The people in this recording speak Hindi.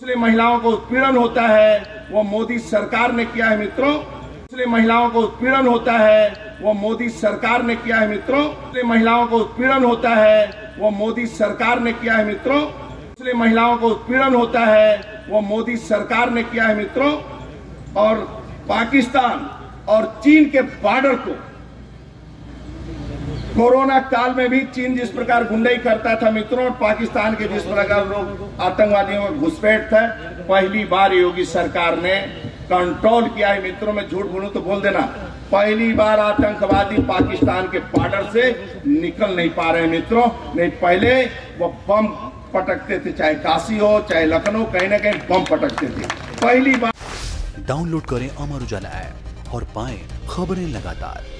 मुस्लिम महिलाओं को उत्पीड़न होता है, वो मोदी सरकार ने किया है मित्रों। मुस्लिम महिलाओं को उत्पीड़न होता है, वो मोदी सरकार ने किया है मित्रों। मुस्लिम महिलाओं को उत्पीड़न होता है, वो मोदी सरकार ने किया है मित्रों। मुस्लिम महिलाओं को उत्पीड़न होता है, वो मोदी सरकार ने किया है मित्रों। और पाकिस्तान और चीन के बॉर्डर को कोरोना काल में भी चीन जिस प्रकार गुंडई करता था मित्रों, और पाकिस्तान के जिस प्रकार लोग आतंकवादियों में घुसपैठ था, पहली बार योगी सरकार ने कंट्रोल किया है। मित्रों, में झूठ बोलूँ तो बोल देना, पहली बार आतंकवादी पाकिस्तान के बॉर्डर से निकल नहीं पा रहे मित्रों। नहीं, पहले वो बम पटकते थे, चाहे काशी हो, चाहे लखनऊ, कहीं ना कहीं बम पटकते थे। पहली बार डाउनलोड करें अमर उजाला ऐप और पाए खबरें लगातार।